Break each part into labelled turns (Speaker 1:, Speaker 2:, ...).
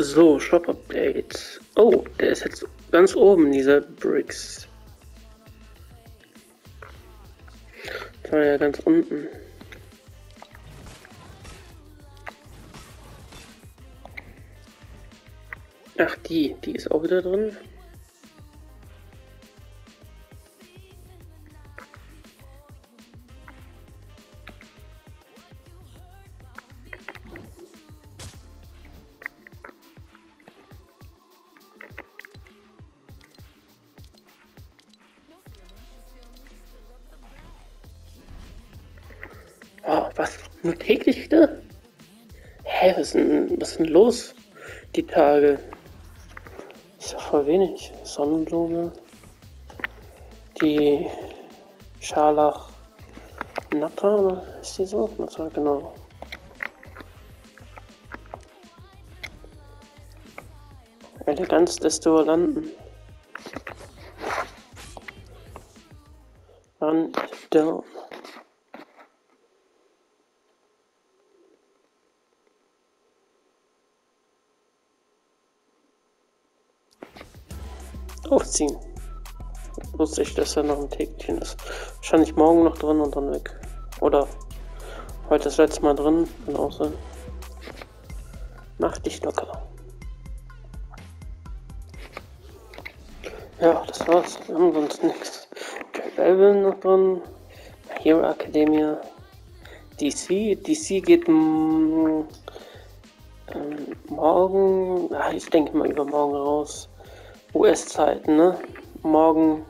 Speaker 1: So, Shop Update. Oh, der ist jetzt ganz oben, dieser Bricks. Das war ja ganz unten. Ach, die, die ist auch wieder drin. Täglich wieder? Hä, was ist denn, was ist denn los? Die Tage. Ist ja voll wenig. Sonnenblume. Die Scharlach Natter, ist die so? Natter, genau. Eleganz des Duellanten. Run down. Aufziehen. Wusste ich, dass er noch ein Tägchen ist. Wahrscheinlich morgen noch drin und dann weg. Oder heute das letzte Mal drin. Auch sein. Mach dich locker. Ja, das war's. Wir haben sonst nichts. Level noch drin. Hero Academia. DC. DC geht ähm, morgen. Ach, ich denke mal übermorgen raus. US-Zeiten, ne? Morgen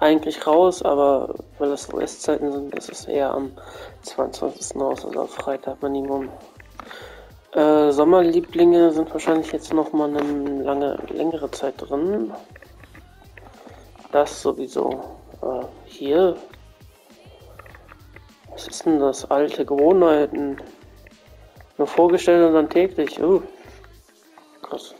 Speaker 1: eigentlich raus, aber weil das US-Zeiten sind, ist es eher am 22. raus, also auf Freitag Minimum. Äh, Sommerlieblinge sind wahrscheinlich jetzt noch mal eine lange, längere Zeit drin. Das sowieso. Äh, hier. Was ist denn das? Alte Gewohnheiten. Nur vorgestellt und dann täglich. Uh, krass.